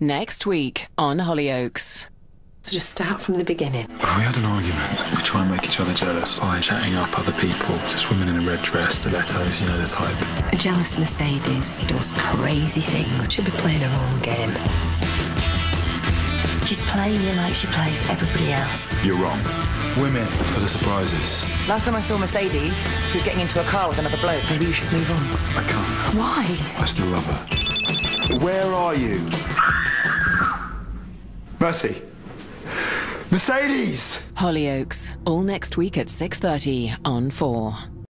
Next week on Hollyoaks. So just start from the beginning. If we had an argument, we try and make each other jealous by chatting up other people. Just women in a red dress, stilettos, you know the type. A jealous Mercedes does crazy things. She'll be playing her own game. She's playing you like she plays everybody else. You're wrong. Women are full of surprises. Last time I saw Mercedes, she was getting into a car with another bloke. Maybe you should move on. I can't. Why? I still love her. Where are you? Mercy. Mercedes! Hollyoaks, all next week at 6.30 on 4.